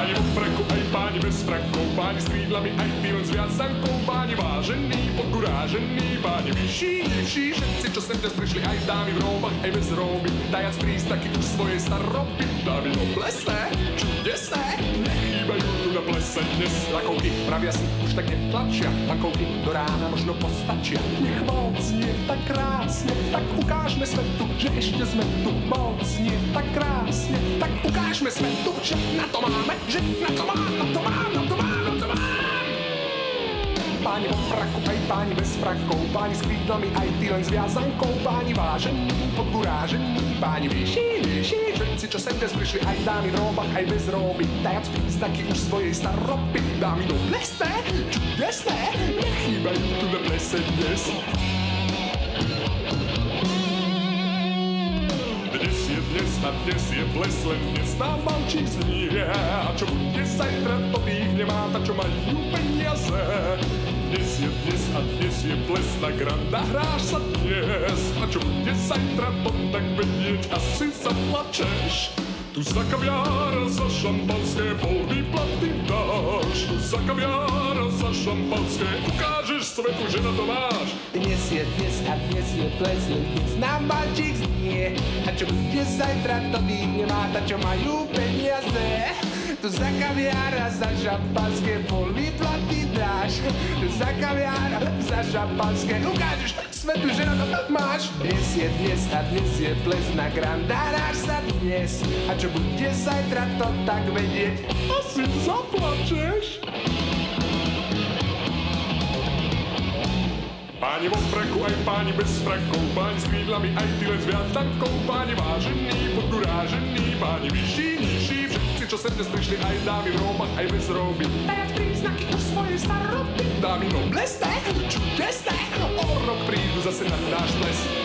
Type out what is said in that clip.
Páni po fraku, aj páni bez frakov, páni s krídlami, aj ty len s viazankou, páni vážení, pokurážení, páni vyšší, nižší, všetci, čo sem dnes prišli, aj dámy v róbach, aj bez róby, dajac prístaky už svoje staroby, dámy no, oblesné plese dnes, lakovky, pravia si, už tak netlačia, lakovky do rána možno postačia, nech moc nie tak krásne, tak ukážme svetu, že ešte sme tu, moc nie tak krásne, tak ukážme svetu, že na to máme, že na to mám, na to mám, na to mám, na to mám. Páni vo fraku, aj páni bez frakov, páni s krídlami, aj ty len s viazankou, páni vážení, podgurážení, páni vyšší, vyšší, všetci, čo sem dnes prišli, aj dámy v róbach, aj bez róby, dajac príznaky už svojej staropy, dámy do lesné, čudesné, nechýbajú tu na plese dnes. Dnes je dnes a dnes je ples, len dnes nám malčík znie. A čo bude zajtra, to čo majú peniaze. Dnes je dnes a dnes je ples, na granda hráš sa dnes. A čo bude zajtra, to tak vedieť, asi zaplačeš. Tu za kaviár, za šampanské pol výplaty dáš. Tu za kaviár, za šampanské ukážeš svetu, že na to máš. Dnes je dnes a dnes je ples, len dnes nám balčík znie. A čo bude zajtra, to tých nemá, ta čo majú peniaze. Za kaviár za šampanské pol výplaty dáš. Tu za kaviár a za šampanské ukážeš svetu, že na to máš. Dnes je dnes a dnes je ples, na grandáráš sa dnes. A čo bude zajtra, to tak vedieť, Asi zaplačeš. Páni vo fraku, aj páni bez frakov, páni s krídlami, aj ty len s viatankou, páni vážení, podgurážení, páni vyšší, nižší, čo sem dnes prišli, aj dámy v róbach, aj bez róby. Dajac príznaky už svojej staroby. Dámy noblesné, čudesné, o rok prídu zase na náš ples.